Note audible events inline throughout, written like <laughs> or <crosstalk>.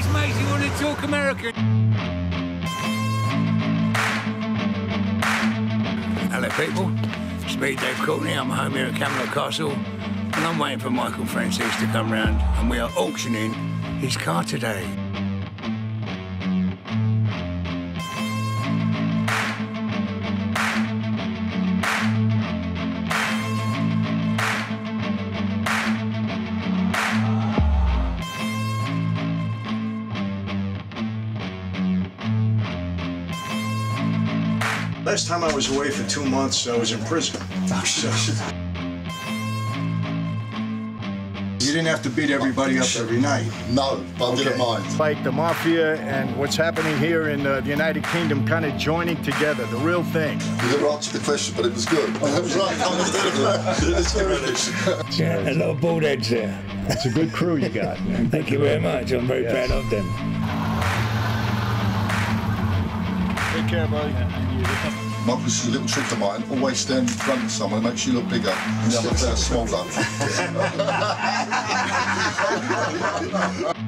just makes you want to talk American. Hello, people. It's me, Dave Courtney. I'm home here at Camelot Castle, and I'm waiting for Michael Franzese to come round, and we are auctioning his car today. Last time I was away for two months, I was in prison. So- You didn't have to beat everybody up every night. No, but I didn't mind. Like the mafia and what's happening here in uh, the United Kingdom kind of joining together, the real thing. You never answered the question, but it was good. <laughs> It was right. It's very Yeah, a lot of bald heads there. It's a good crew you got. <laughs> Thank you very much. I'm very Yes. proud of them. Take care, buddy. Marcus is a little trick of mine. Always stand in front of someone, it makes you look bigger. The other uh, player smaller. <laughs>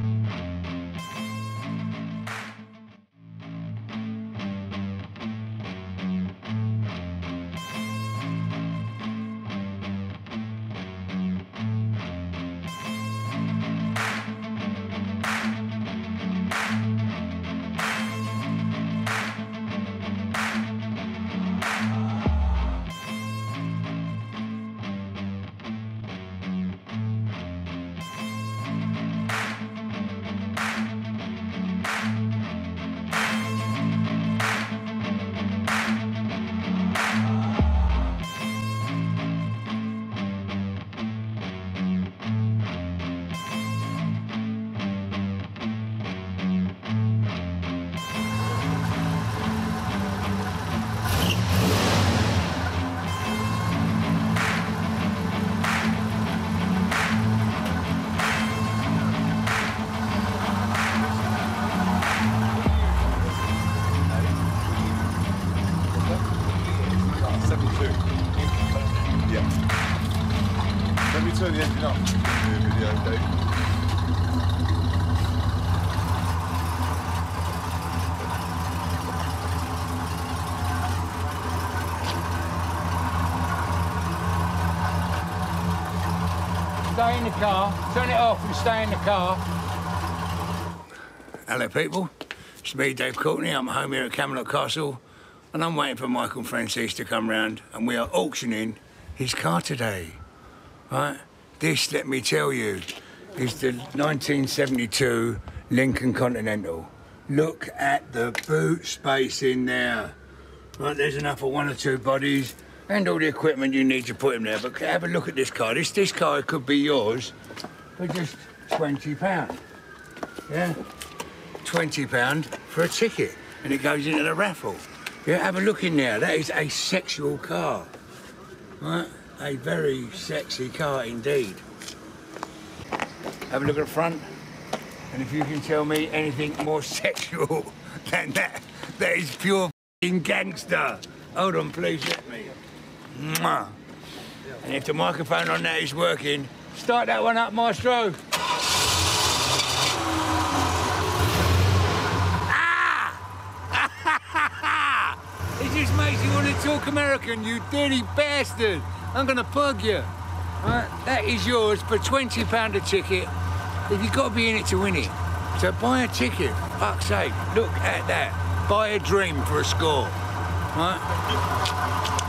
off and stay in the car. Hello, people. It's me, Dave Courtney. I'm home here at Camelot Castle, and I'm waiting for Michael Franzese to come round, and we are auctioning his car today. Right? This, let me tell you, is the 1972 Lincoln Continental. Look at the boot space in there. Right, there's enough for one or two bodies and all the equipment you need to put in there. But have a look at this car. This this car could be yours for just twenty pound. Yeah, twenty pound for a ticket, and it goes into the raffle. Yeah, have a look in there. That is a sexual car. Right, a very sexy car indeed. Have a look at the front, and if you can tell me anything more <laughs> sexual than that, that is pure f***ing gangster. Hold on, please, let me. Mwah. And if the microphone on that is working, start that one up, Maestro. Ah! it just makes you want to talk American, you dirty bastard. I'm gonna bug you. Right, that is yours for twenty pound a ticket. If you've got to be in it to win it, so buy a ticket. Fuck's sake, look at that. Buy a dream for a score. Right?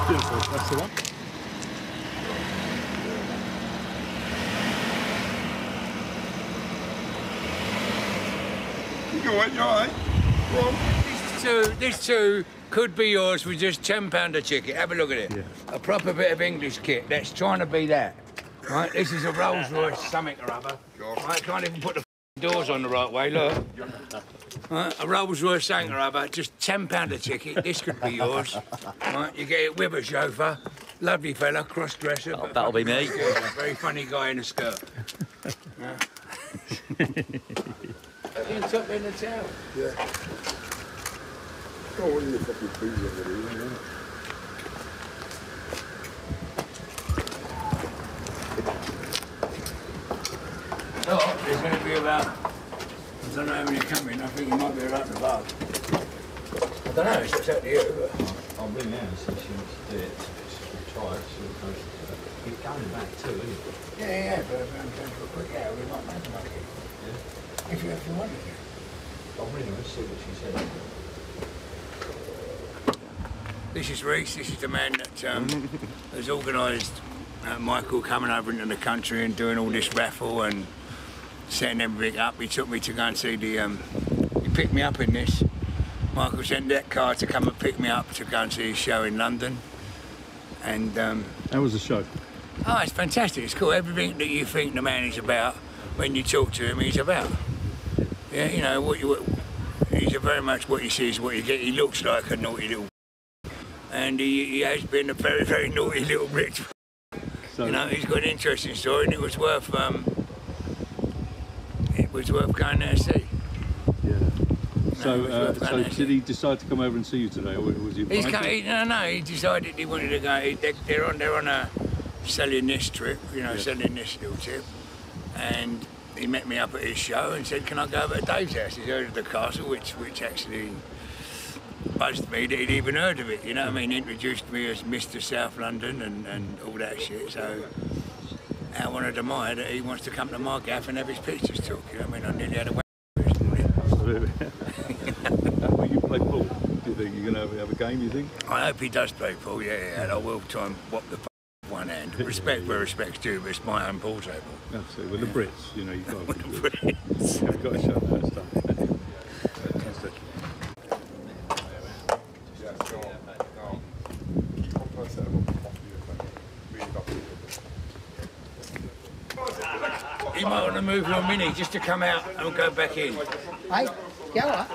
Beautiful. That's the one. You all right? You all right? Go. This two, this two could be yours for just ten pound a ticket. Have a look at it. A proper bit of English kit. That's trying to be that. Right, this is a Rolls Royce something or other. Right, can't even put the doors on the right way. Look. Right, a Rolls Royce something or other. Just ten pound a ticket. This could be yours. Right, you get it with a chauffeur. Lovely fella, cross dresser. Oh, that'll be me. Very funny guy in a skirt. Yeah. <laughs> in top in the town. Go oh, on, you fucking please over there, you know. Oh, there's going to be about I don't know how many are coming. I think you might be right above. I don't know. It's up to you. But... I'll ring her and see if she wants to do it. She'll try it. She'll go. Keep going back too, isn't it? Yeah, yeah, but I'm going for a quick hour. We might make them again. Yeah. If you, if you wanted to. I'll ring her and see what she says. This is Reese. This is the man that um, <laughs> has organised uh, Michael coming over into the country and doing all this raffle and setting everything up. He took me to go and see the. Um, he picked me up in this. Michael sent that car to come and pick me up to go and see his show in London. And um, How was the show? oh, it's fantastic. It's cool. Everything that you think the man is about, when you talk to him, he's about. Yeah, you know what you. What, he's a very much what you see is what you get. He looks like a naughty little and he, he has been a very, very naughty little rich. So, You know, he's got an interesting story, and it was worth um, it was worth going there to see. yeah. So, uh, so did he decide to come over and see you today, or was he? He's come, he, no, no, he decided he wanted to go. He, they, they're on, they're on a selling this trip, you know, selling this little trip, and he met me up at his show and said, "Can I go over to Dave's house?" He's heard of the castle, which which actually buzzed me that he'd even heard of it. You know what I mean? He Introduced me as Mr. South London and, and all that shit. So I wanted to admire that he wants to come to my gaff and have his pictures took. You know what I mean? I nearly had a whack this morning. Absolutely. Will <laughs> you play pool? Do you think you're going to have, a game? You think? I hope he does play pool, yeah, yeah, and I will try and whop the f- one hand. <laughs> Respect where respect's due, but it's my own pool table. Absolutely. With the Brits, you know, you've got to, <laughs> you've got to show that stuff. <laughs> Fantastic. Yeah, so, no. Keep on trying to set them up off you, really up You might want to move your mini just to come out and go back in. Hey, yeah, all right.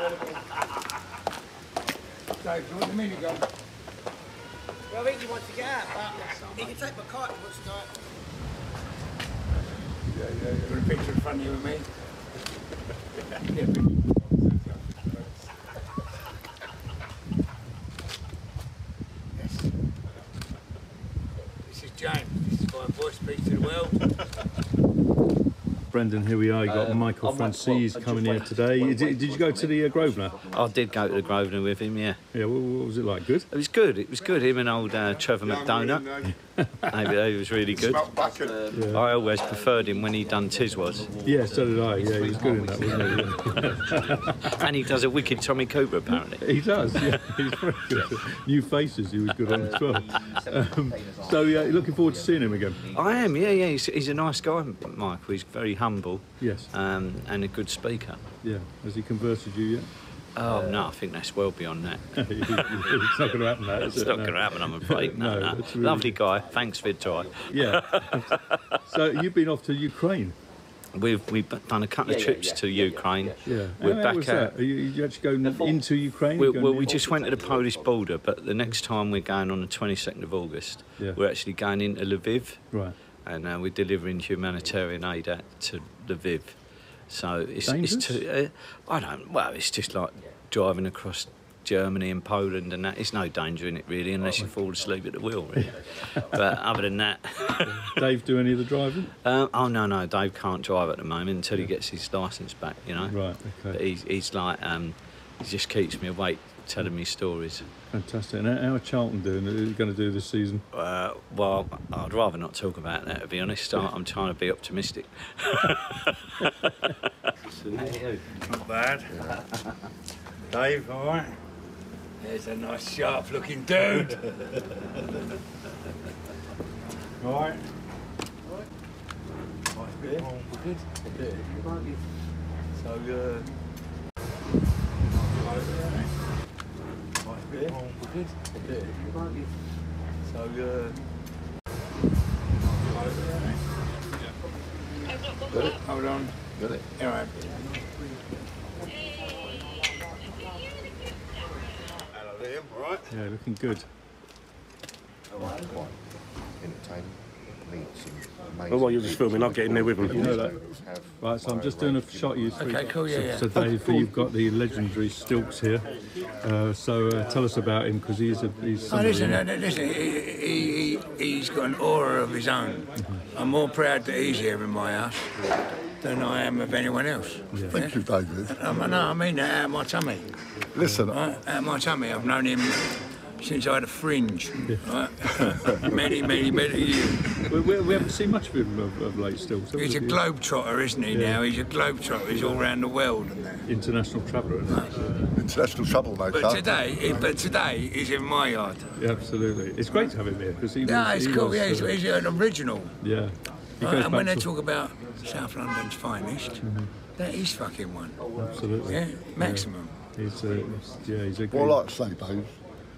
Dave, do you want the mini go? Well, I think he wants to get out, but he can take my cart if he wants to go out. You want a picture in front of you and me? Yes. This is James. This is my voice speaks to the world. <laughs> Brendan, here we are. You got Um, Michael I might- Franzese well, coming just here today. wait- Did, did you go to the uh, Grosvenor? I did go to the Grosvenor with him, yeah. Yeah. What, what was it like? Good. It was good. It was good. Him and old uh, Trevor McDonough. <laughs> He was really good. Smelt back I always preferred him when he done Tiswas. Yeah, so did I. Yeah, he was good in that, wasn't he? <laughs> And he does a wicked Tommy Cooper, apparently. He does, yeah. He's very good. New faces, he was good on as well. Um, so, yeah, looking forward to seeing him again. I am, yeah, yeah. He's, he's a nice guy, Michael. He's very humble Yes, um, and a good speaker. yeah. Has he converted you yet? Oh, no, I think that's well beyond that. <laughs> it's not going to happen, that, <laughs> is It's it? not No. going to happen, I'm afraid. <laughs> No, No, no. really- Lovely guy. Thanks for your try. Yeah. so, you've been off to Ukraine. We've, we've done a couple of trips to Ukraine. Yeah. We're How back was at. that? Are you, you actually going into Ukraine? We, going well, we just went to the Polish border, but the next time we're going on the 22nd of August, Yeah. we're actually going into Lviv, Right. and uh, we're delivering humanitarian aid out to Lviv. So it's, it's too, uh, I don't. Well, it's just like driving across Germany and Poland, and that. It's no danger in it really, unless you fall asleep at the wheel. Really. <laughs> but other than that, <laughs> Dave do any of the driving? um, oh no, no, Dave can't drive at the moment until he gets his license back. You know. Right, But okay. he's, he's like, um, he just keeps me awake, telling me stories. Fantastic. And how are Charlton doing? Are they going to do this season? Uh, well, I'd rather not talk about that, to be honest. I- I'm trying to be optimistic. Not bad. Dave, all right? There's a nice, sharp-looking dude. all right? Nice beer. Good. Yeah. So, uh... Nice beer. Good. Yeah. So, uh... Got it? Hold on. Got it? All right. Hello, Liam. All right? Yeah, looking good. entertaining. Meet some amazing Well, you're just filming, I'll get in there with them. You know that. Right, so I'm just doing a shot of you three. Okay, cool, yeah, so, yeah. So Dave, you've got the legendary Stilks here. Uh, so uh, tell us about him because he's a he's. Oh, somebody- listen, uh, listen. He, he, he, he's got an aura of his own. I'm more proud that he's here in my house than I am of anyone else. Thank you, David. Um, no, I mean that out of my tummy. Listen, Right? Out of my tummy. I've known him since I had a fringe. Right? <laughs> many, many, many years. We, we, we haven't seen much of him of, of late still. So He's a he- globetrotter, isn't he, Yeah. now? He's a globetrotter. He's all around the world and that. International traveller, isn't he? international troublemaker. But today, but today, he's in my yard. Yeah, absolutely. It's great to have him here because he No, was. it's he cool. was, Yeah, he's, uh, he's an original. yeah. Right? And when back they talk about South London's finest, Mm-hmm. that is fucking one. Absolutely. Yeah, maximum. He's, uh, yeah, he's a What I like to say, Dave,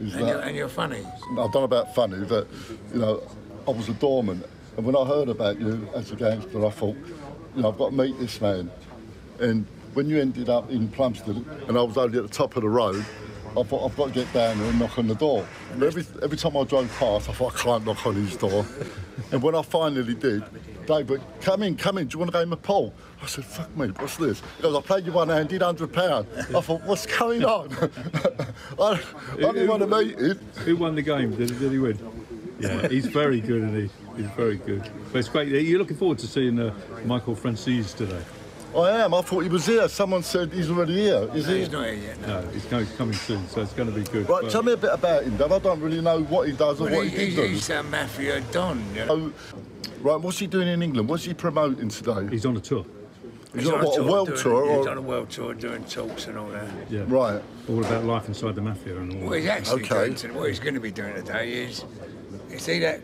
is And you're, and you're funny. I don't know about funny, but you know, I was a doorman, and when I heard about you as a gangster, I thought, you know, I've got to meet this man. And when you ended up in Plumstead, and I was only at the top of the road, I thought I've got to get down there and knock on the door. And every every time I drove past, I thought I can't knock on his door. and when I finally did, David, come in, come in. Do you want to go in the pool? I said, fuck me, what's this? He goes, I played you one handed, hundred pound. I thought, what's going on? <laughs> I, I didn't want to meet him. Who won the game? Did, did he win? Yeah, <laughs> he's very good, and he? He's very good. But it's great. You're looking forward to seeing uh, Michael Franzese today. I am. I thought he was here. Someone said he's already here. Is No, he? he's not here yet. No. No, he's going, coming soon, so it's going to be good. Right, But- tell me a bit about him, Dave. I don't really know what he does or Well, what he, he he's, did he's a mafia don. You know? Oh, right, what's he doing in England? What's he promoting today? He's on a tour. He's on what, a world doing, tour? He's Or, on a world tour doing talks and all that. Yeah. right. All about life inside the mafia and all. What he's actually Okay. doing, today, what he's going to be doing today is, you see that,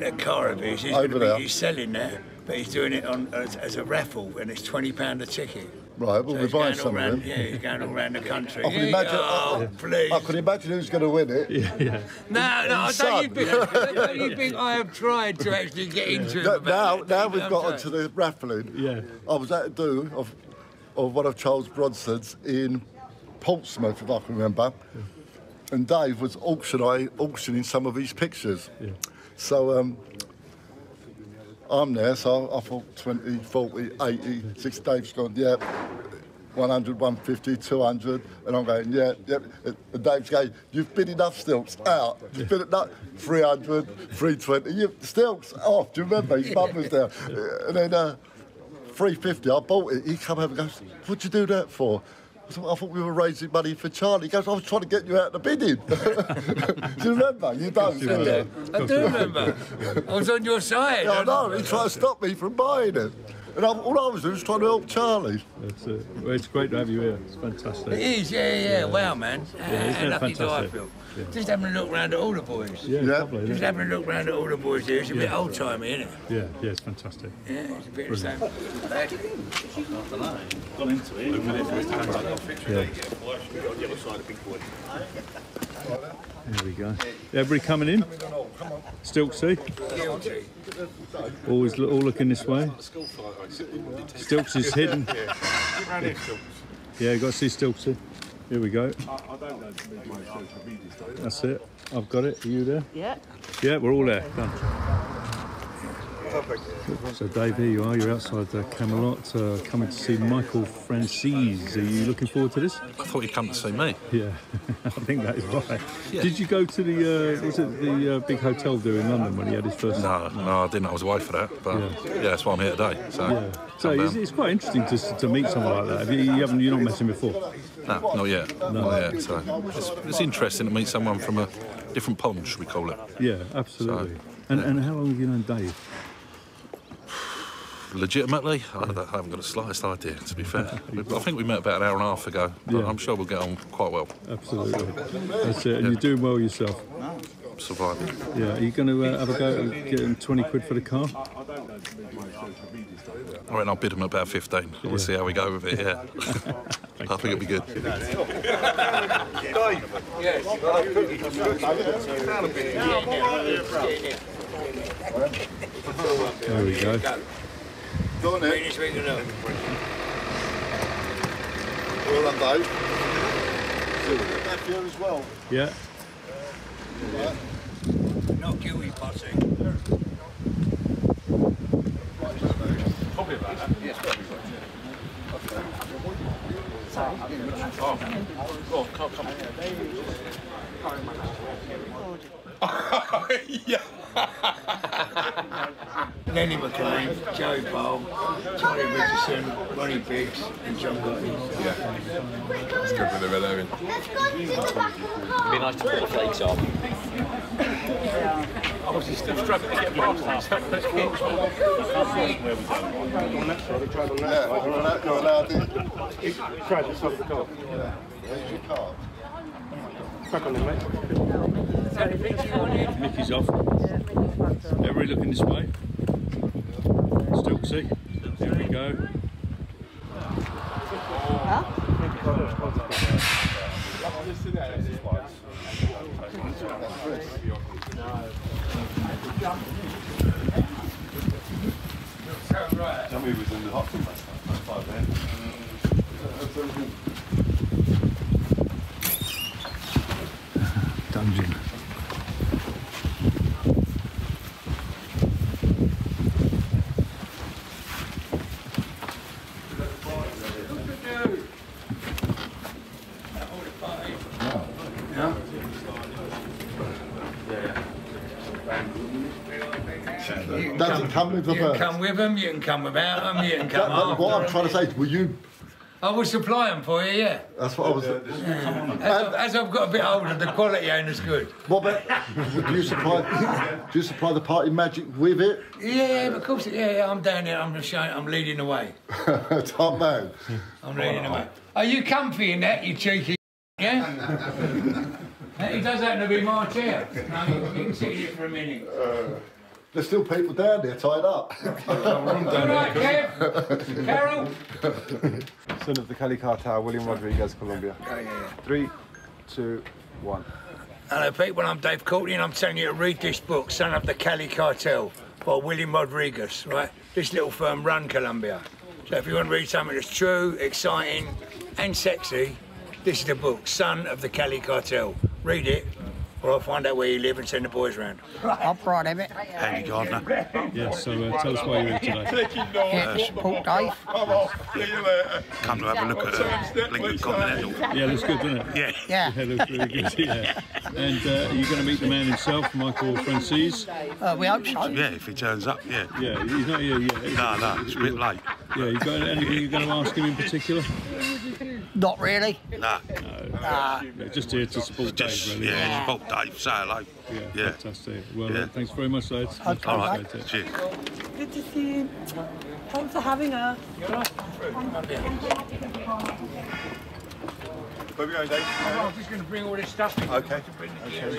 that car of his, he's, Over gonna be, there. he's selling that, but he's doing it on as, as a raffle, and it's twenty pound a ticket. Right, we'll So be he's buying going all some of them. yeah, he's going all around the <laughs> country. I can Yeah, imagine. oh, I, please. I can imagine who's going to win it. Yeah, yeah. No, no, I His don't you think, I don't you think <laughs> I have tried to actually get into it. Now, now, that, now we've got I'm onto the raffling. Yeah. I was at a do of, of one of Charles Bronson's in Portsmouth, if I can remember. And Dave was auctioning, auctioning some of his pictures. Yeah. So um, I'm there, so I thought 20, 40, 80, six Dave's gone, yeah, 100, 150, 200. And I'm going, yeah, yeah. And Dave's going, you've bid enough Stilks out. You've bid enough, 300, 320. You, Stilks off. Do you remember? His mum was there. And then uh, 350, I bought it. He come over and goes, what'd you do that for? I thought, we were raising money for Charlie. He goes, I was trying to get you out of the bidding. <laughs> do you remember? You don't, do you? I do remember. I was on your side. Yeah, I know. He tried to stop me from buying it. And I, all I was doing was trying to help Charlie. That's it. Well, it's great to have you here. It's fantastic. It is, yeah, yeah, yeah. Wow, man. isn't How it lucky do I fantastic? feel? Yeah. Just having a look round at all the boys. Yeah, Yeah. lovely. Just having a look round at all the boys here. It's a bit old timey, isn't it? Yeah, yeah, it's fantastic. Yeah, it's a bit of the same. There we go. Everybody coming in? Stilksy? Guilty. Always all looking this way. Stilks is hidden. Yeah, got to see Stilksy. Here we go. That's it. I've got it. Are you there? Yeah. Yeah, we're all there. Done. So, Dave, here you are. You're outside the Camelot, uh, coming to see Michael Franzese. Are you looking forward to this? I thought you'd come to see me. Yeah, <laughs> I think that is right. Yeah. Did you go to the uh, was it the uh, big hotel do in London when he had his first? No, no, I didn't. I was away for that. But Yeah. yeah, that's why I'm here today. So, Yeah. So it's, it's quite interesting to, to meet someone like that. Have you, you haven't you not met him before? no, not yet. Not yet. So it's, it's interesting to meet someone from a different pond, should we call it? Yeah, absolutely. And and how long have you known Dave? Legitimately, I, I haven't got the slightest idea. To be fair, <laughs> I think we met about an hour and a half ago. But Yeah. I'm sure we'll get on quite well. Absolutely. That's it. And you're doing well yourself. Surviving. Yeah. Are you going to uh, have a go at getting 20 quid for the car? I reckon I'll bid them about 15. We'll see how we go with it. Yeah, <laughs> I think it'll be good. There we go. Go on then. Greatest we can do. Well done, Dave. Back here as well. Yeah. Not guilty, posse. Lenny McLean, Joey Pyle, Charlie Richardson, Ronnie Biggs, and John Gotti. It's good for the Red Herring. Be nice to put the flakes on. Obviously, still struggling to get past these. Those kicks. Yeah, you're allowed, you're allowed in. Try this off the car. Here's your card. Crack on him, mate. Mickey's off. Everybody looking this way. Stokesy. Here we go. Tommy was in the hot tub last time. That's five there. Dungeon. Come with the You can come with them, you can come without them, you can come that- after what I'm trying to say is, will you? I will supply them for you, yeah. That's what I was. As, as I've got a bit older, the quality ain't as good. What about? Do you supply? Do you supply the party magic with it? Yeah, yeah, of course, yeah, yeah, I'm down here, I'm just showing, I'm leading the way. <laughs> Top man. I'm leading the way. Are you comfy in that, you cheeky yeah? <laughs> It does happen to be my chair. No, you, you can sit here for a minute. There's still people down there tied up. <laughs> All right, Kev? Carol? Son of the Cali Cartel, William Rodriguez, Colombia. Oh, Three, two, one. Hello, people. I'm Dave Courtney, and I'm telling you to read this book, Son of the Cali Cartel, by William Rodriguez. Right? This little firm run Colombia. So if you want to read something that's true, exciting, and sexy, this is the book, Son of the Cali Cartel. Read it, or I'll find out where you live and send the boys round. I'll prod him. Andy Gardner. Yes, so uh, tell us why you're here today. Yeah, support Dave. Come to have a look at uh, Lincoln Continental. Yeah, looks good, doesn't it? Yeah. Yeah. Yeah, looks really good. <laughs> Yeah. And uh, are you going to meet the man himself, Michael Franzese? Uh, we hope so. Yeah, if he turns up, yeah. Yeah, he's not here yet. No, no, it's a bit late. Yeah, you got anything you're going to ask him in particular? Not really. Nah, Uh, Yeah, just here to support just, Dave, really. yeah, Bob Dave, say hello. Yeah, Yeah. fantastic. Well, Yeah. uh, thanks very much, lads. Okay, All mate. right, Appreciate it. cheers. Good to see you. Thanks for having us. Where we going, Dave? I'm just going to bring all this stuff in. Okay. To bring the gear in.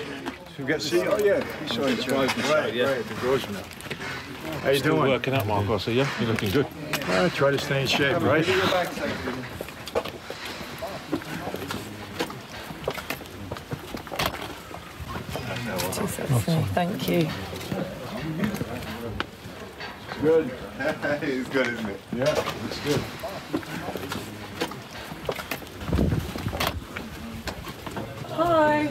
Should we get to see? Oh, yeah. You saw each other. Right, yeah. The garage now. How you doing? Working out, Mark, I see you. You're looking good. I try to stay in shape, right? Thank you. Good. <laughs> it's good, isn't it? Yeah, it's good. Hi.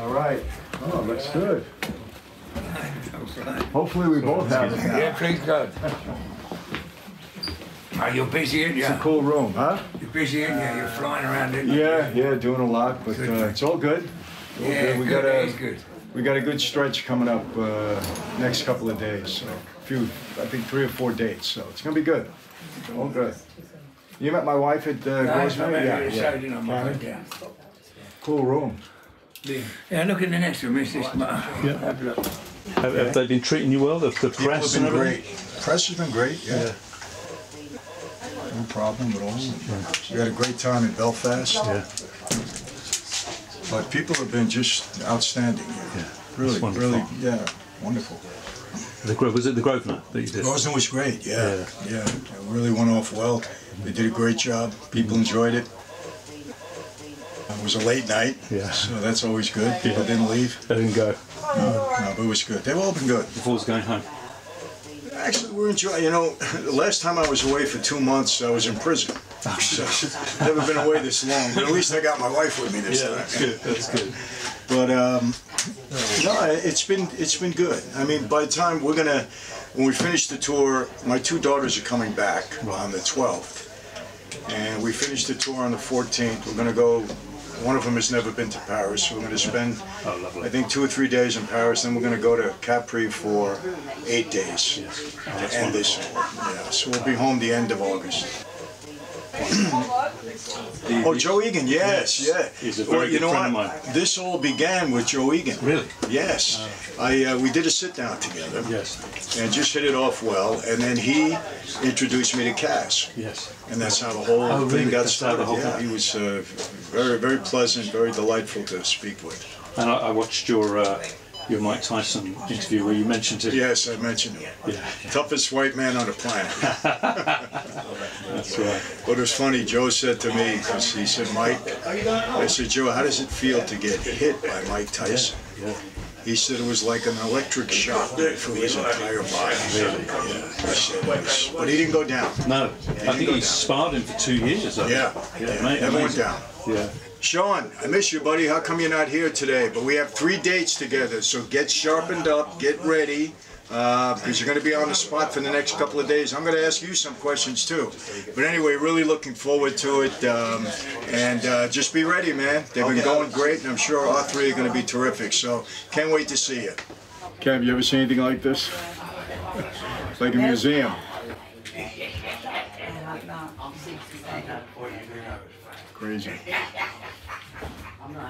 All right. Oh, looks good. Hopefully we both have it. Yeah, please God. <laughs> Are you busy, ain't you? It's a cool room, huh? You're busy, ain't you? You're flying around, ain't you? Yeah, yeah, doing a lot, but uh, it's all good. Yeah, good. We good. got a- good. We got a good stretch coming up uh, next couple of days. So, a few, I think three or four dates. So it's gonna be good. All good. You met my wife at uh, Nice, I Grossman? met Yeah, you, yeah. so, you know, my Karen? yeah. Cool room. Yeah, look in the next room. It's this. <laughs> Yeah. Have a look. Have, have they been treating you well? The, the press and been everything? great. Press has been great. Yeah. No problem at all. We had a great time in Belfast. Yeah. But people have been just outstanding. Yeah. Really, wonderful. really, yeah, wonderful. The, Gro- was it the Grosvenor that you did? Rosen was great, yeah, yeah. It really went off well. They did a great job. People mm-hmm. enjoyed it. It was a late night, Yeah. so that's always good. People Yeah. didn't leave. They didn't go No, no, but it was good. They've all been good. before was going home. Actually, we're enjoying. You know, the <laughs> last time I was away for two months, I was in prison. So, <laughs> never been away this long. But at least I got my wife with me this time. That's good. That's good. But um, no, it's been it's been good. I mean, by the time we're gonna, when we finish the tour, my two daughters are coming back on the 12th, and we finish the tour on the 14th. We're gonna go one of them has never been to Paris, so we're going to spend, Oh. I think, two or three days in Paris. Then we're going to go to Capri for eight days Oh, to end this. Yeah, so we'll be home the end of August. Oh, Joe Egan, yes, yeah. He's a very well, you know friend what? of mine. This all began with Joe Egan. Really? Yes. I uh, we did a sit down together. Yes. And just hit it off well, and then he introduced me to Cass. Yes. And that's how the whole Oh, thing really? got That's started. yeah, he was uh, very, very pleasant, very delightful to speak with. And I, I watched your uh, your Mike Tyson interview where you mentioned it. Yes, I mentioned him. Yeah. Toughest white man on the planet. <laughs> That's right. But it was funny, Joe said to me, he said, Mike, I said, Joe, how does it feel to get hit by Mike Tyson? Yeah. He said it was like an electric shock through his entire body. Really? Yeah. He it but he didn't go down. No, I think he down. sparred him for two years. I think. Yeah, yeah, yeah, mate, never went down. Yeah. Shaun, I miss you, buddy. How come you're not here today? But we have three dates together, so get sharpened up, get ready, because you're going to be on the spot for the next couple of days. I'm going to ask you some questions too. But anyway, really looking forward to it, um, and uh, just be ready, man. They've been going great, and I'm sure all three are going to be terrific. So can't wait to see you. Cam, you ever seen anything like this? It's like a museum. Crazy. <laughs>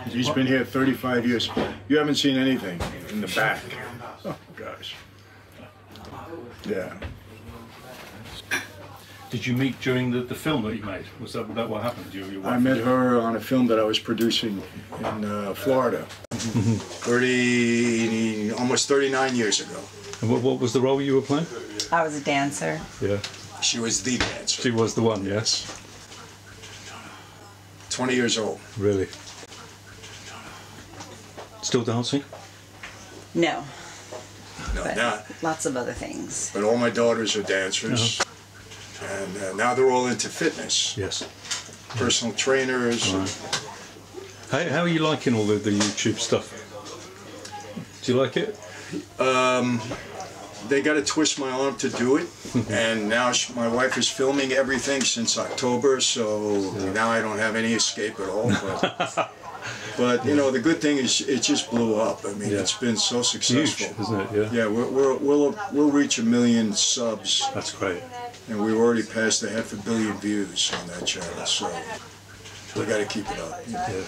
He's been here 35 years. You haven't seen anything in the back. Oh, gosh. Yeah. Did you meet during the, the film that you made? Was that, that what happened? You, your I met her on a film that I was producing in uh, Florida 30, almost 39 years ago. And what, what was the role you were playing? I was a dancer. Yeah. She was the dancer. She was the one, yes. 20 years old. Really. Still dancing? No, No, but now, lots of other things. but all my daughters are dancers. And uh, now they're all into fitness. Yes. Personal trainers. How, how are you liking all the, the YouTube stuff? Do you like it? Um, they got to twist my arm to do it, and now sh my wife is filming everything since October, so now I don't have any escape at all. <laughs> But, you know, the good thing is it just blew up. I mean, Yeah. it's been so successful, Huge, isn't it? Yeah. Yeah, we're, we're, we'll we'll reach a million subs, That's great. and we've already passed a half a billion views on that channel. So we got to keep it up. Yeah.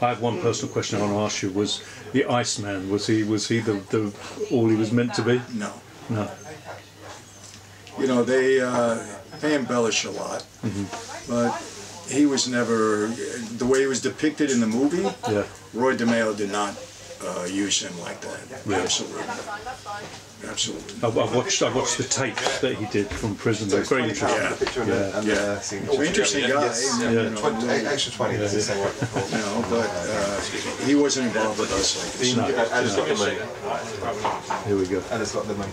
I have one personal question I want to ask you. Was the Iceman? Was he was he the, the all he was meant to be? No. No. you know they uh, they embellish a lot, but he was never the way he was depicted in the movie. Yeah. Roy DeMeo did not uh, use him like that. Really? Absolutely, absolutely. I, I watched I watched the tape that he did from prison. They're very interesting. Yeah. Yeah. Yeah. So interesting guy. Yes. you Yeah. know, Twenty, really, extra 20, it's the same way. you know, but uh, he wasn't involved with us like this. And it's got the money. Here we go. And it's got the money.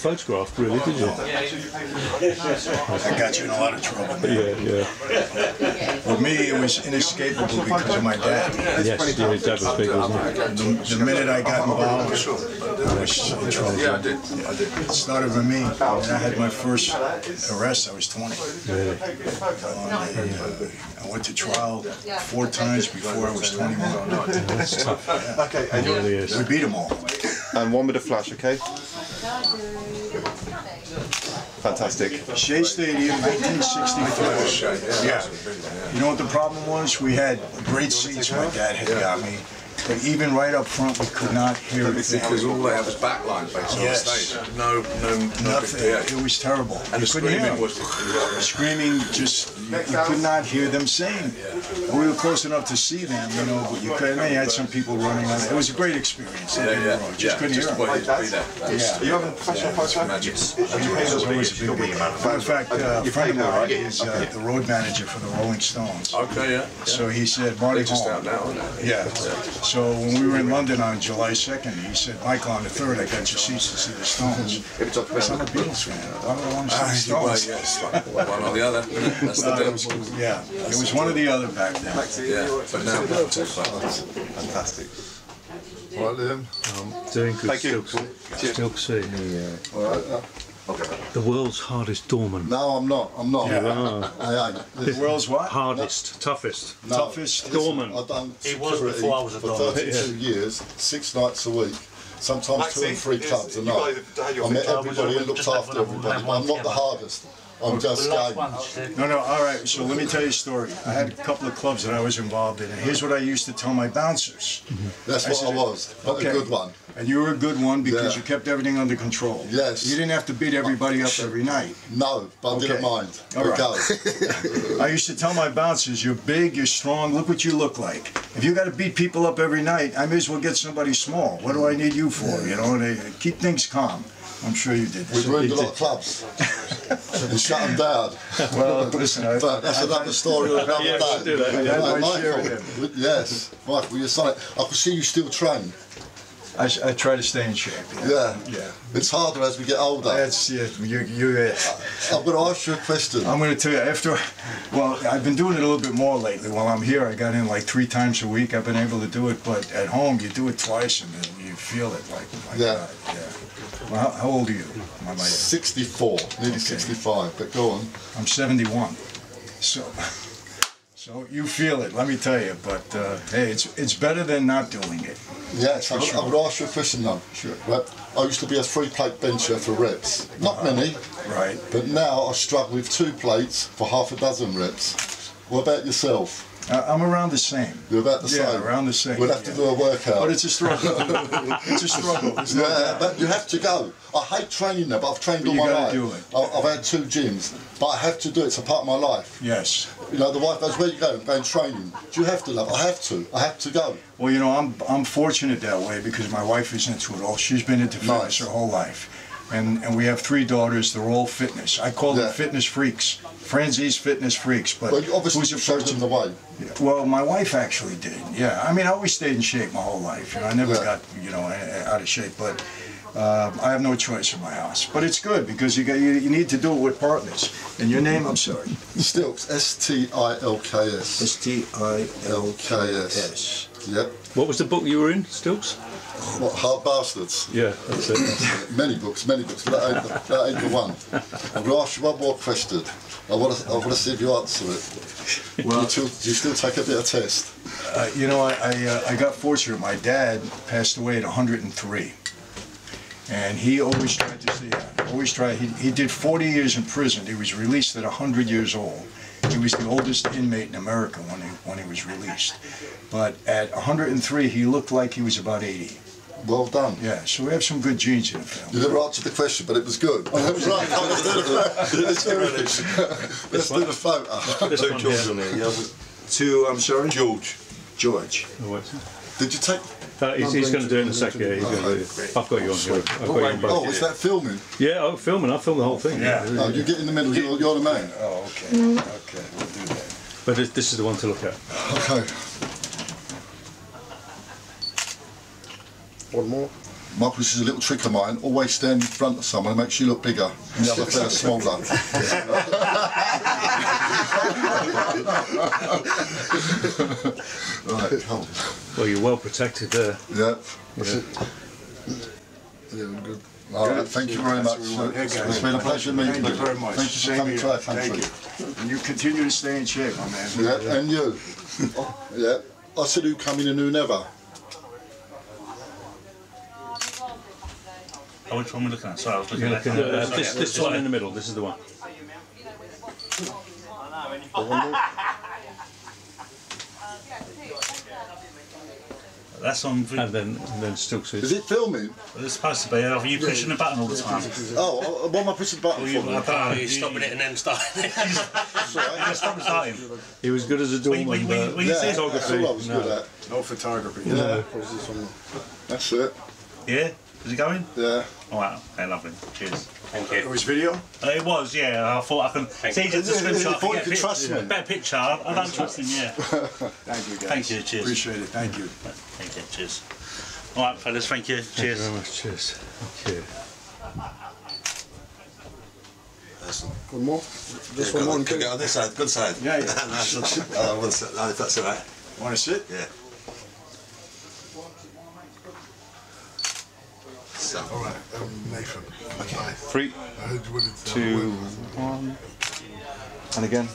photographed, really, did you? I got you in a lot of trouble. man. Yeah, yeah. For me, it was inescapable because of my dad. Yes, your dad was big, wasn't he? The, the minute I got involved, I was in trouble. Yeah, I did. It started with me. When I had my first arrest, I was 20. Really? Uh, I went to trial four times before I was 21. That's tough. Okay, and It really We is. beat them all. and one with a flash, okay? Fantastic. Shea Stadium, 1965. Yeah. You know what the problem was? We had great seats my dad had got me, but even right up front, we could not hear the Because all they had was backline basically Yes. on stage. No, no, no. Nothing. Yeah. It was terrible. And You the screaming was. was Screaming, just you, you could not hear them sing. We were close enough to see them, you know, but you couldn't. They had some people running on. It was a great experience. Don't yeah, yeah, Just yeah. couldn't Just hear them. way to. Yeah. You having a professional photo? Magic. It was always a big deal. Matter of fact, uh, a friend of mine is uh, the road manager for the Rolling Stones. Okay, yeah. So he said, Marty They're just Hall. out now. Yeah. So when we were in London on July 2nd, he said, Michael, on the 3rd, I got your seats to see the Stones. If you I said, I'm a Beatles fan. Why would I want to see the Ah, well, Stones? yes, like one or the other. That's the Uh, deal. it yeah, it was one or the other back then. Yeah, but now not too far. fantastic. Right, Liam. Doing good Thank you. still, still see. All right, uh, The world's hardest doorman. no, I'm not. I'm not. Yeah. <laughs> I ain't. The world's what? Hardest, toughest. No, Toughest. listen, I've done He was security before I was a for doorman. 32 years, six nights a week. Sometimes two and three clubs a you got night. either had your I met thing. everybody and looked after everybody, but I'm not the hardest. I'm just game. No, no, all right, so let me tell you a story. I had a couple of clubs that I was involved in, and here's what I used to tell my bouncers. Mm-hmm. That's I what I was, but Okay. a good one. And you were a good one because Yeah. you kept everything under control. Yes. You didn't have to beat everybody up every night. No, but I didn't mind. All But right. go. <laughs> I used to tell my bouncers, you're big, you're strong, look what you look like. If you got to beat people up every night, I may as well get somebody small. What do I need you for? You know, they keep things calm. I'm sure you did. We ruined a lot of clubs. <laughs> shut them down. Well, listen, I, But that's another story for another Yeah, day. do that. I had my Michael, share of them. with- yes, Michael, you're solid. I can see you still train. I, I try to stay in shape. Yeah. Yeah. It's harder as we get older. That's it. You, you, uh, I'm going to ask you a question. I'm going to tell you, after, well, I've been doing it a little bit more lately. While I'm here, I got in like three times a week. I've been able to do it, but at home, you do it twice and then you feel it like, my Yeah. God, yeah. Well, how, how old are you? My, my, 64, nearly 65, but go on. I'm 71. So, so you feel it, let me tell you. But uh, hey, it's it's better than not doing it. Yes, I, would- I would ask you a question though. Right? I used to be a three plate bencher for reps. Not many, Right. but now I struggle with two plates for half a dozen reps. What about yourself? I- I'm around the same. You're about the Yeah, same. around the same, We'll have to do a workout. But it's a struggle. <laughs> it's a struggle. It's Yeah, but you have to go. I hate training now, but I've trained But all my life. do it. I've had two gyms, but I have to do it. It's a part of my life. Yes. You know, the wife goes, "Where you going?" I'm going training. Do you have to, love? I have to. I have to go. Well, you know, I'm I'm fortunate that way because my wife is into it all. She's been into fitness Nice. her whole life, and and we have three daughters. They're all fitness. I call Yeah. them fitness freaks. Franzese fitness freaks. But Well, you obviously who's you the showed first them the way. Well, my wife actually did. Yeah, I mean, I always stayed in shape my whole life. You know, I never Yeah. got you know a- a- out of shape, but. Uh, I have no choice in my house, but it's good because you got you, you need to do it with partners. And your name, I'm sorry, Stilks, S T I L K S. S T I L K S. Yep. What was the book you were in, Stilks? What, Hard Bastards? Yeah, that's it. <coughs> Many books, many books, but that ain't, the- that ain't the one. I'm going to ask you one more question. I want to, I want to see if you answer it. Well- do, you still, do you still take a bit of test? Uh, you know, I I, uh, I got fortunate. My dad passed away at 103, and he always tried to see. that. Always tried. He, he did 40 years in prison. He was released at 100 years old. He was the oldest inmate in America when he when he was released. But at 103, he looked like he was about 80. Well done. Yeah, so we have some good genes in the family. You never answered the question, but it was good. Oh, that was right. Come, <laughs> let's do the, let's the, let's do the photo. This one here. on there, yeah. To I'm sorry, George. George. Oh. Did you take? Uh, he's he's going to do it in a second. Yeah, he's going to do it. I've got you on here. I've got you on. Oh, is that filming? Yeah, I'm filming. I filmed the whole thing. Yeah. Oh, you get in the middle. You're, you're the man. Oh, okay. Okay, we'll do that. But this, this is the one to look at. Okay. One more. Michael, this is a little trick of mine. Always stand in front of someone, it makes you look bigger, and the other fella smaller. <laughs> right, come on. Well, you're well protected there. Yeah, that's it. Yeah, we're good. All right, thank you very much. Hey, It's guys. been a pleasure meeting you. Thank you very much. Thank you for Same coming here. to our country. Thank you. And you continue to stay in shape, my man. Yeah, and you. Oh. yeah. I said who come in and who never. Oh, which one are we looking at? Sorry, I was looking You're at looking at uh, this, this one in the middle. This is the one. That's on. And then, and then still says. Is it filming? It's supposed to be. Are you pushing the button all the time? Oh, what am I pushing the button Well, you- for? I don't know. You're stopping it and then starting <laughs> it. Yeah, stop and starting. He was good as a When, doorman. when, when, but when you Yeah, say that's all I was good at. No photography. Yeah. That's it. yeah, is it going? Yeah. Oh, wow. Okay, lovely. Cheers. Thank It you. was video? Uh, it was, yeah. I thought I can. It's easier to you. swim You shot. thought you could trust me? Better picture. I I don't trust him, yeah. <laughs> Thank you, guys. Thank you, cheers. Appreciate it. Thank you. Thank you, cheers. All right, fellas, thank you. Thank you Cheers. very much. Cheers. Thank you. One more? Just one more. Could go on this side. Good side. Yeah, yeah. <laughs> one side. No, if that's all right. Want to sit? Yeah. So. All right, um, Nathan. Okay. Three, I heard you wanted to. two, one. And again.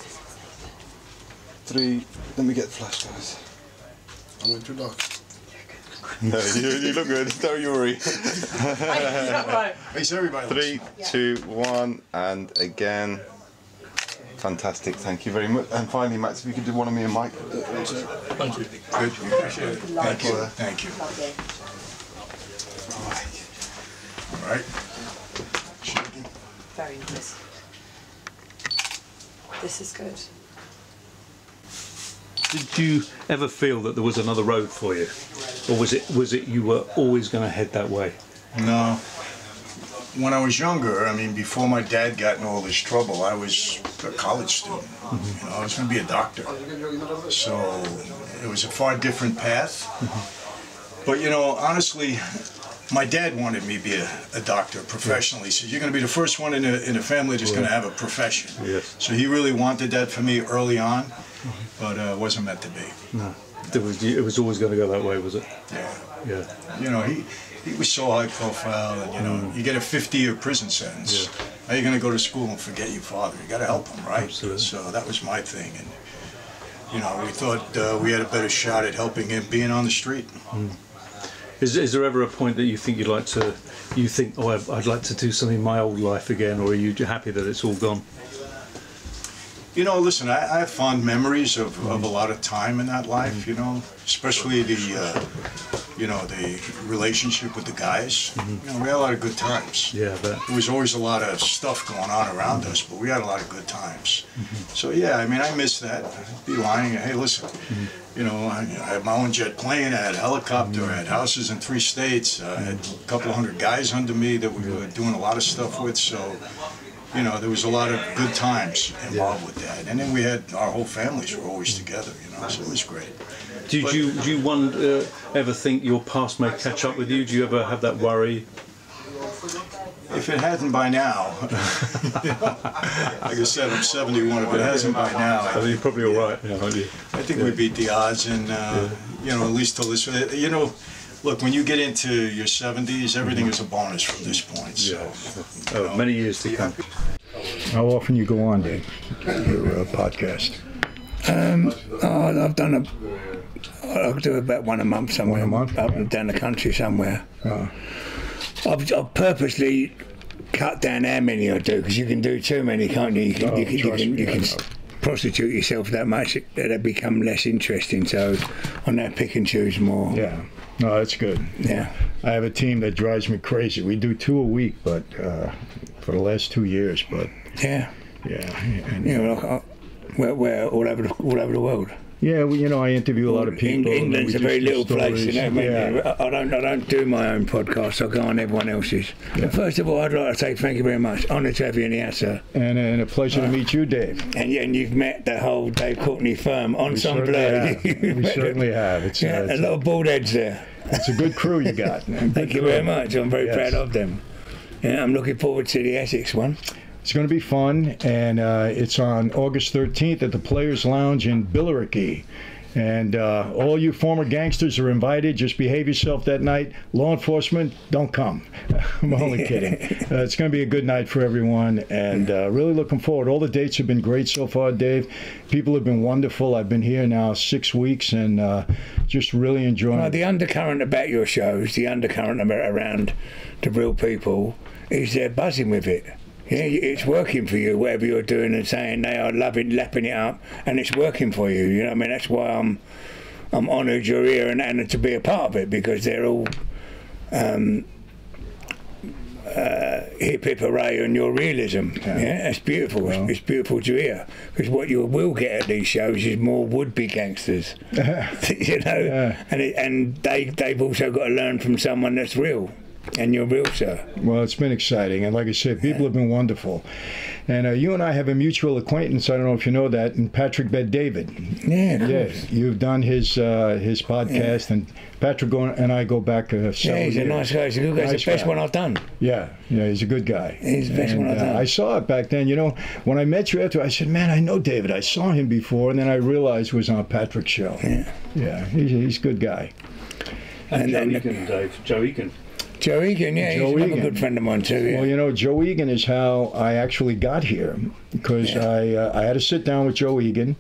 Three. Let me get the flash, guys. I went too dark. No, you, you look good. <laughs> Don't you worry. <laughs> Thanks, everybody. Three, two, one, and again. Fantastic. Thank you very much. And finally, Max, if you could do one of me and Mike. Good. Appreciate it. Thank you. Thank you. All right. Shaking. Very nice. This is good. Did you ever feel that there was another road for you, or was it was it you were always going to head that way? No. When I was younger, I mean, before my dad got in all this trouble, I was a college student. You know, I was going to be a doctor. So it was a far different path. Mm-hmm. But you know, honestly, my dad wanted me to be a, a doctor professionally. Said, "You're going to be the first one in a, in a family that's going to have a profession." Yes. So he really wanted that for me early on, but uh, it wasn't meant to be. No. There was, it was always going to go that way, was it? Yeah. Yeah. You know, he he was so high profile, and you know, you get a 50-year prison sentence. How are you going to go to school and forget your father? You got to help him, right? Absolutely. So that was my thing, and you know, we thought uh, we had a better shot at helping him being on the street. Is, is there ever a point that you think you'd like to, you think, oh, I'd, like to do something in my old life again, or are you happy that it's all gone? You know, listen, I, I have fond memories of, of a lot of time in that life. You know, especially the, uh, you know, the relationship with the guys. Mm-hmm. You know, we had a lot of good times. Yeah, but There was always a lot of stuff going on around us, but we had a lot of good times. Mm-hmm. So yeah, I mean, I miss that. I'd be lying. Hey, listen, mm-hmm. You know, I, I had my own jet plane. I had a helicopter. I had houses in three states. I had a couple of hundred guys under me that we were doing a lot of stuff with. So. You know, there was a lot of good times involved with that, and then we had our whole families were always together. You know, so it was great. do you, do you one, uh, ever think your past may catch up with you? Do you ever have that worry? If it hasn't by now, like <laughs> I said, I'm 71. If it hasn't by now, I I think you're probably all right, yeah. I think we beat the odds, and uh, you know, at least till this. You know, look, when you get into your 70s, everything is a bonus from this point. So, Oh, many years to come. how often you go on, Dave, your uh, podcast? Um, oh, I've done a. I'll do about one a month somewhere. Up and down the country somewhere. I've, I've purposely cut down how many I do because you can do too many, can't you? You can, Oh, you can, you can, you can prostitute yourself that much that they become less interesting. So I now pick and choose more. Yeah, no, that's good. Yeah. I have a team that drives me crazy. We do two a week, but uh, for the last two years, but Yeah. yeah, and, You know, we're all over the, all over the world. Yeah, well, you know, I interview a lot of people. Eng- and England's a very little place, you know. I, mean, Yeah. I don't, I don't do my own podcast. I go on everyone else's. But first of all, I'd like to say thank you very much. Honoured to have you in the sir. And, and a pleasure to meet you, Dave. And, you- and you've met the whole Dave Courtney firm on We some certainly blur. have. <laughs> We certainly have. It's, yeah, uh, a it's- lot of bald heads there. It's a good crew you got. <laughs> Thank you very much. I'm very proud of them. Yeah, I'm looking forward to the Essex one. It's going to be fun, and uh, it's on August 13th at the Players Lounge in Billericay. And uh, all you former gangsters are invited. Just behave yourself that night. Law enforcement, don't come. <laughs> I'm only <laughs> kidding. Uh, it's going to be a good night for everyone, and uh, really looking forward. All the dates have been great so far, Dave. People have been wonderful. I've been here now six weeks, and uh, just really enjoying. Well, it. the undercurrent about your shows, the undercurrent about around the real people, is they're buzzing with it. Yeah, it's working for you, whatever you're doing and saying. They are loving, lapping it up, and it's working for you. You know, what I mean, that's why I'm, I'm honoured you're here and, and to be a part of it because they're all, um, uh, hip hip hooray on your realism. Yeah, it's beautiful. It's, it's beautiful to hear because what you will get at these shows is more would-be gangsters. <laughs> <laughs> you know, and it, and they they've also got to learn from someone that's real, and you're real, sir. Well, it's been exciting, and like I said, people have been wonderful. And uh, you and I have a mutual acquaintance. I don't know if you know that, and Patrick Bet-David. Yeah, of yeah. course. You've done his uh, his podcast, and Patrick and I go back uh, several Yeah, he's a years. nice guy. He's a good guy. He's Nice the best guy. one I've done. Yeah, yeah, he's a good guy. He's the best And, one I've uh, done. I saw it back then. You know, when I met you after, I said, "Man, I know David. I saw him before," and then I realized it was on Patrick's show. Yeah, yeah, he's, he's a good guy. And, And Joe then- Egan, Dave. Joe Egan. Joe Egan, yeah, Joe he's Egan. good friend of mine too. Yeah. Well, you know, Joe Egan is how I actually got here because I uh, I had to sit down with Joe Egan.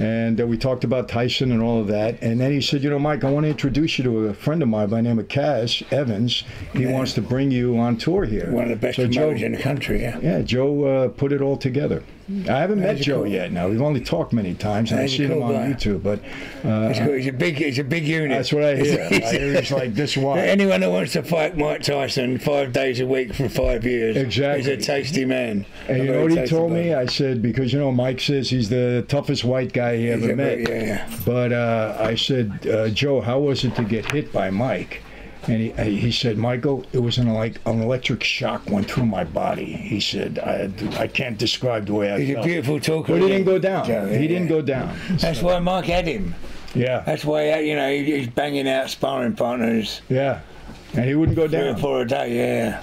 And uh, we talked about Tyson and all of that. And then he said, You know, Mike, I want to introduce you to a friend of mine by the name of Kaz Evans. He Yeah. wants to bring you on tour here. One of the best So promoters in the country. Yeah. Yeah, Joe uh, put it all together. I haven't met Joe cool- yet. Now we've only talked many times, and I've seen him on guy. YouTube. But uh, He's, he's a big, he's a big unit. That's what I hear. <laughs> I hear he's like this wide. <laughs> Anyone who wants to fight Mike Tyson five days a week for five years, Exactly. He's a tasty man. And A you know what he told me? I said because you know Mike says he's the toughest white guy he ever met. yeah, yeah. But uh, I said, uh, Joe, how was it to get hit by Mike? And he, uh, he said, Michael, it was an like an electric shock went through my body. He said, I, I can't describe the way I He's a felt. beautiful talker. But he didn't go down. Joe, he didn't yeah. go down. That's why Mark had him. Yeah, That's why uh, you know he's banging out sparring partners yeah. And he wouldn't go three down. for a day. Yeah.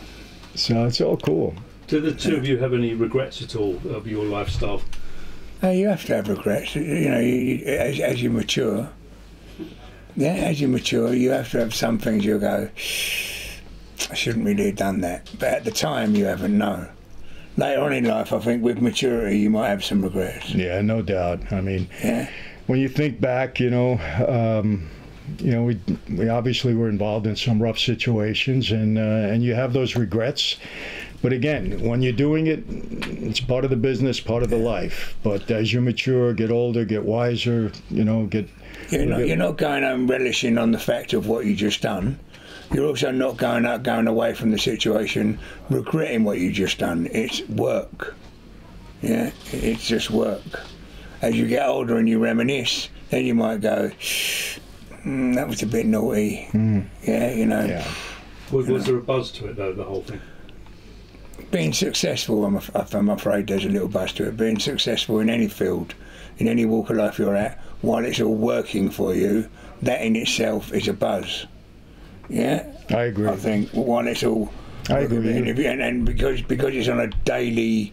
So it's all cool. Do the two of you have any regrets at all of your lifestyle? Oh, you have to have regrets. You know, you, you, as, as you mature, yeah, as you mature, you have to have some things you go, I shouldn't really have done that. But at the time, you haven't known. Later on in life, I think with maturity, you might have some regrets. Yeah, no doubt. I mean, Yeah. when you think back, you know, um, you know, we we obviously were involved in some rough situations, and uh, and you have those regrets. But again, when you're doing it, it's part of the business, part of the life. But as you mature, get older, get wiser, you know, get You're not, you're not going home relishing on the fact of what you just done. You're also not going out, going away from the situation, regretting what you just done. It's work. Yeah, it's just work. As you get older and you reminisce, then you might go, mm, "That was a bit naughty." Yeah, you know. Yeah. Was, was there a buzz to it though, the whole thing? Being successful, I'm, af- I'm afraid there's a little buzz to it. Being successful in any field, in any walk of life you're at, while it's all working for you, that in itself is a buzz. Yeah, I agree. I think while it's all, I agree. and, and, and because because it's on a daily,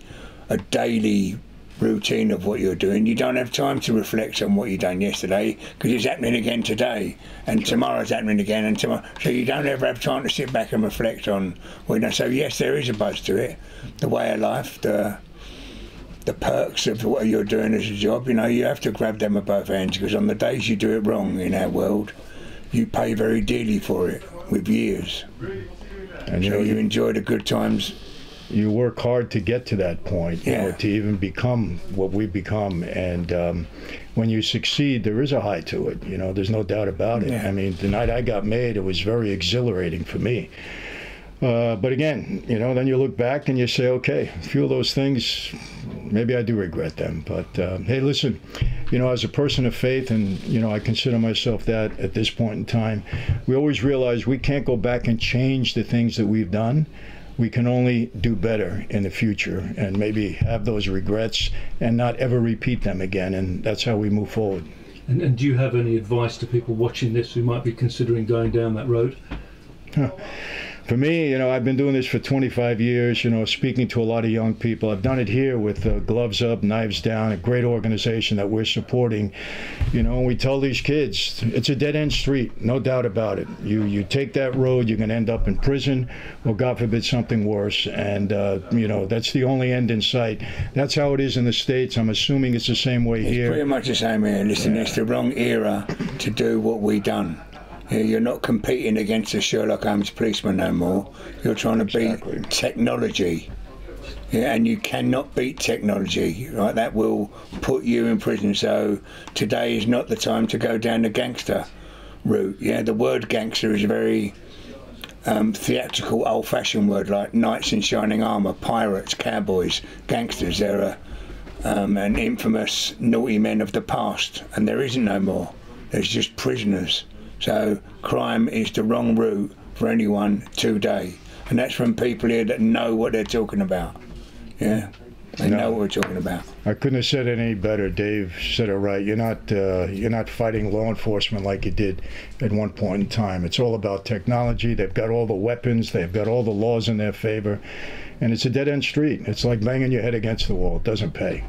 a daily routine of what you're doing, you don't have time to reflect on what you done yesterday because it's happening again today, and tomorrow's happening again, and tomorrow. So you don't ever have time to sit back and reflect on what you done. So yes, there is a buzz to it, the way of life, the the perks of what you're doing as a job. You know, you have to grab them with both hands because on the days you do it wrong in our world, you pay very dearly for it with years. and you So know, you you, enjoy the good times. you work hard to get to that point, you know, Yeah. to even become what we become. And um, when you succeed, there is a high to it. You know, there's no doubt about it. Yeah. I mean, the night I got made, it was very exhilarating for me. Uh, but again, you know, then you look back and you say, okay, a few of those things, maybe I do regret them. But uh, hey, listen, you know, as a person of faith, and you know, I consider myself that at this point in time, we always realize we can't go back and change the things that we've done. We can only do better in the future, and maybe have those regrets and not ever repeat them again. And that's how we move forward. And, and do you have any advice to people watching this who might be considering going down that road? For me, you know, I've been doing this for 25 years, you know, speaking to a lot of young people. I've done it here with uh, Gloves Up, Knives Down, a great organization that we're supporting. You know, and we tell these kids it's a dead end street, no doubt about it. You you take that road, you're going to end up in prison or, God forbid, something worse. And, uh, you know, that's the only end in sight. That's how it is in the States. I'm assuming it's the same way It's here. pretty much the same here. It's the wrong era to do what we've done. Yeah, You're not competing against a Sherlock Holmes policeman no more. You're trying to beat technology. Yeah, and you cannot beat technology, right? That will put you in prison. So today is not the time to go down the gangster route. Yeah, the word gangster is a very um, theatrical, old-fashioned word, like knights in shining armour, pirates, cowboys, gangsters. They're a, um, an infamous naughty men of the past, and there isn't no more. There's just prisoners. So crime is the wrong route for anyone today, and that's from people here that know what they're talking about. Yeah, they know what we're talking about. I couldn't have said it any better. Dave said it right. You're not uh, you're not fighting law enforcement like you did at one point in time. It's all about technology. They've got all the weapons. They've got all the laws in their favor, and it's a dead end street. It's like banging your head against the wall. It doesn't pay.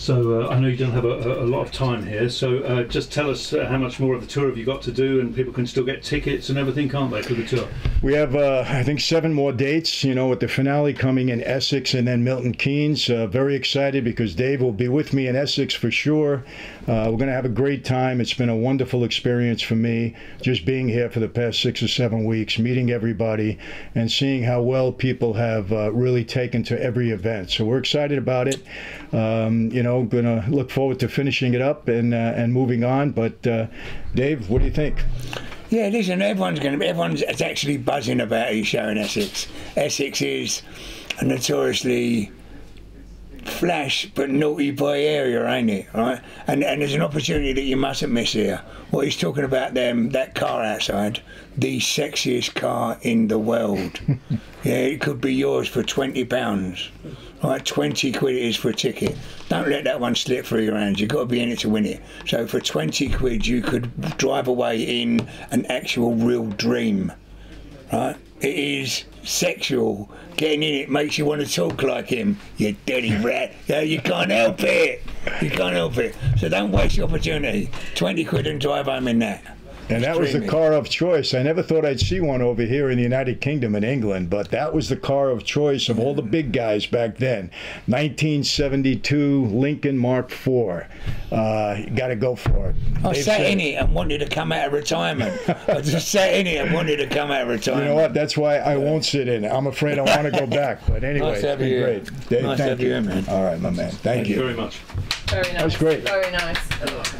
So uh, I know you don't have a, a, lot of time here. So uh, just tell us uh, how much more of the tour have you got to do, and people can still get tickets and everything, can't they, for the tour? We have, uh, I think, seven more dates. You know, with the finale coming in Essex and then Milton Keynes. Uh, very excited because Dave will be with me in Essex for sure. Uh, we're going to have a great time. It's been a wonderful experience for me, just being here for the past six or seven weeks, meeting everybody, and seeing how well people have really taken to every event. So we're excited about it. Um, you know, going to look forward to finishing it up and uh, and moving on. But uh, Dave, what do you think? Yeah, listen, everyone's going to everyone's actually buzzing about his show in Essex. Essex is a notoriously flash but naughty boy area, ain't it? Right? And and there's an opportunity that you mustn't miss here. What he's talking about them that car outside, the sexiest car in the world. <laughs> yeah, it could be yours for twenty pounds. Right, twenty quid it is for a ticket. Don't let that one slip through your hands. You've got to be in it to win it. So for twenty quid, you could drive away in an actual real dream. Right? It is sexual. Getting in it makes you want to talk like him. You dirty rat. Yeah, you can't help it. You can't help it. So don't waste the opportunity. Twenty quid and drive home in that. And that was the car of choice. I never thought I'd see one over here in the United Kingdom in England, but that was the car of choice of all the big guys back then. 1972 Lincoln Mark IV. Uh, you got to go for it. I Dave sat said in it. it and wanted to come out of retirement. I <laughs> just sat in it and wanted to come out of retirement. You know what? That's why I won't sit in it. I'm afraid I want to go back. But anyway, Nice it's to have been you here. great. Dave, Nice to thank have you. you here, man. All right, my man. Thank, you. very much. Very nice. That was great. Very nice.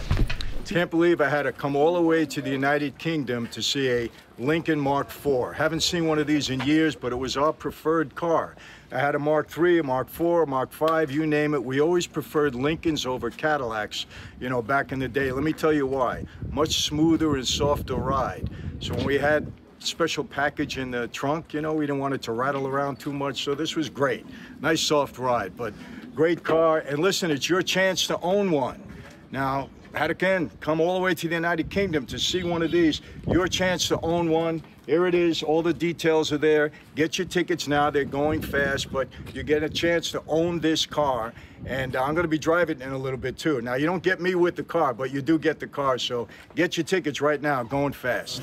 Can't believe I had to come all the way to the United Kingdom to see a Lincoln Mark IV. Haven't seen one of these in years, but it was our preferred car. I had a Mark III, a Mark IV, a Mark V, you name it. We always preferred Lincolns over Cadillacs, you know, back in the day. Let me tell you why. Much smoother and softer ride. So when we had special package in the trunk, you know, we didn't want it to rattle around too much. So this was great. Nice soft ride, but great car. And listen, it's your chance to own one. Now, had again, come all the way to the United Kingdom to see one of these. Your chance to own one. Here it is. All the details are there. Get your tickets now. They're going fast, but you get a chance to own this car. And I'm going to be driving in a little bit too. Now, you don't get me with the car, but you do get the car. So get your tickets right now. Going fast.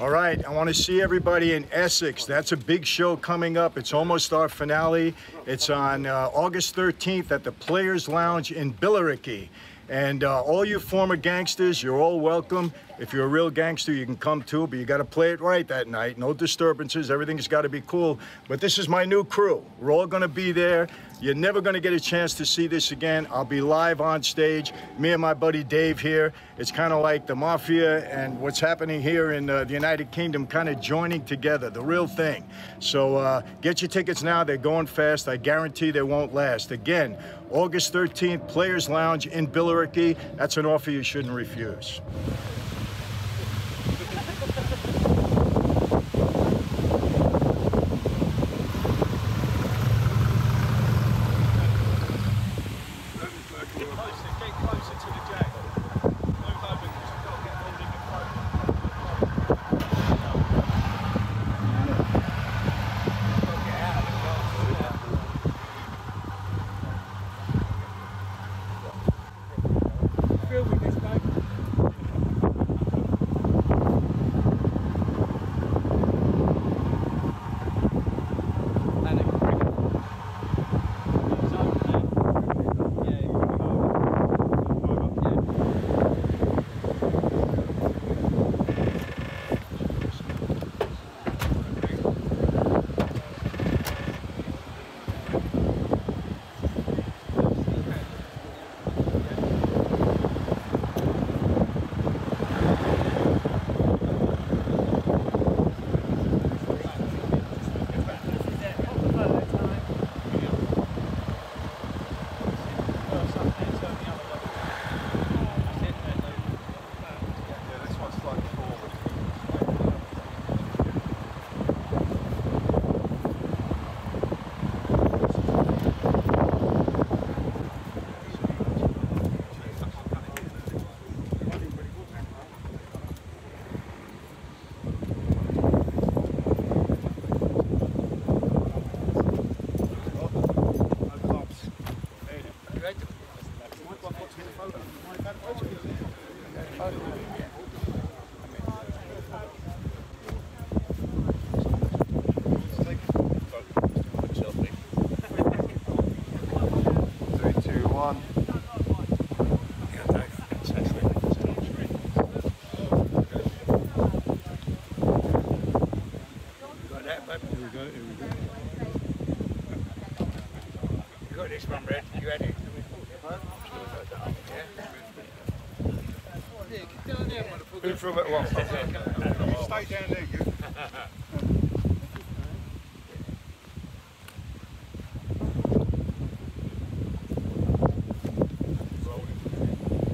All right, I want to see everybody in Essex. That's a big show coming up. It's almost our finale. It's on uh, August 13th at the Players Lounge in Billericay. And uh, all you former gangsters, you're all welcome. If you're a real gangster, you can come too, but you got to play it right that night. No disturbances. Everything's got to be cool. But this is my new crew. We're all going to be there. You're never going to get a chance to see this again. I'll be live on stage. Me and my buddy Dave here. It's kind of like the mafia and what's happening here in uh, the United Kingdom kind of joining together, the real thing. So uh, get your tickets now. They're going fast. I guarantee they won't last. Again, August 13th, Players Lounge in Billericay. That's an offer you shouldn't refuse. Who from it one? <laughs> Stay down there, you.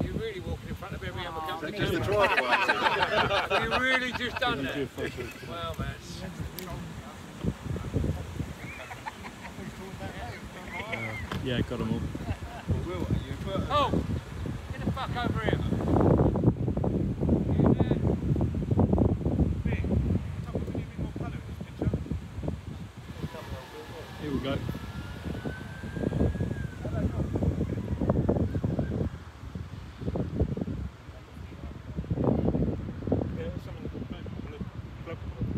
You really walking in front of every other ah. company. Just the driveway. <laughs> you really just done that. <laughs> Well, man. Yeah, got them all. Oh, get the fuck over here. Here we go.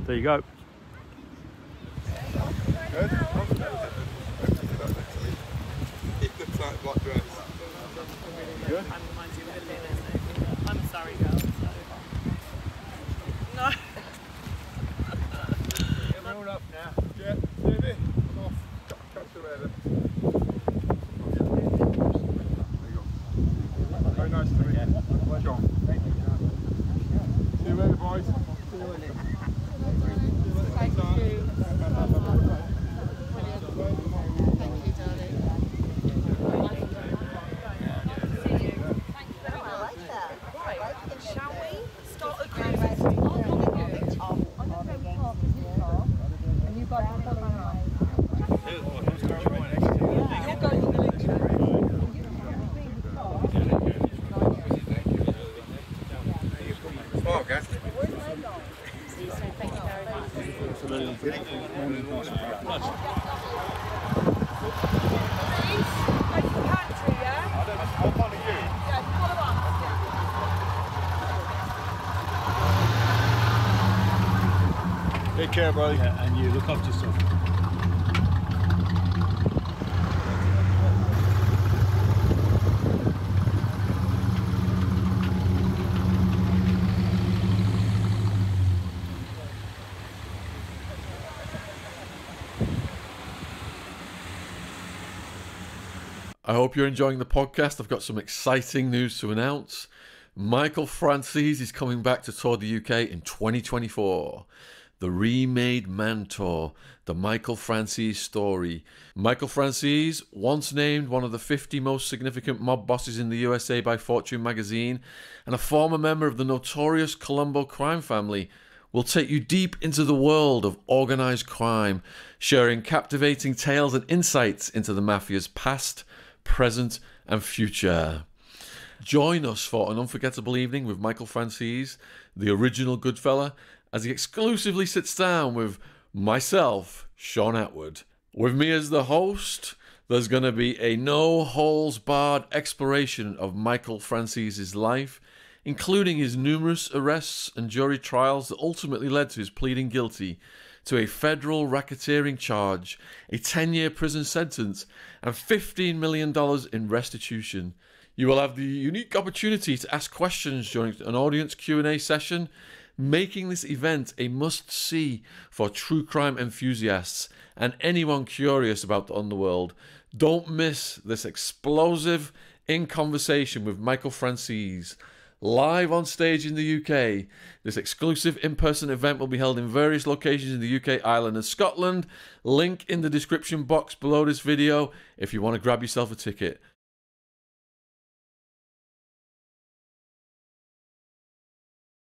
There you go. Dress. Good. I'm sorry, girl. No. All up now. Yeah, to there then. Very nice to meet you. John. Thank you. See you later, boys. You later. Thank you. Thank you, darling. Shall we start a cruise? And you guys can follow behind. Oh, okay. Take care, buddy. Yeah, and you look after yourself. I hope you're enjoying the podcast. I've got some exciting news to announce. Michael Franzese is coming back to tour the UK in 2024. The Remade Man Tour, the Michael Franzese story. Michael Franzese, once named one of the 50 most significant mob bosses in the USA by Fortune magazine, and a former member of the notorious Colombo crime family, will take you deep into the world of organized crime, sharing captivating tales and insights into the mafia's past, present, and future. Join us for an unforgettable evening with Michael Franzese, the original Goodfella, as he exclusively sits down with myself, Shaun Attwood. With me as the host, there's going to be a no holes barred exploration of Michael Franzese's life, including his numerous arrests and jury trials that ultimately led to his pleading guilty to a federal racketeering charge, a 10 year prison sentence, and $15 million in restitution. You will have the unique opportunity to ask questions during an audience Q&A session, making this event a must-see for true crime enthusiasts and anyone curious about the underworld. Don't miss this explosive in conversation with Michael Franzese live on stage in the UK. This exclusive in person event will be held in various locations in the UK, Ireland, and Scotland. Link in the description box below this video if you want to grab yourself a ticket.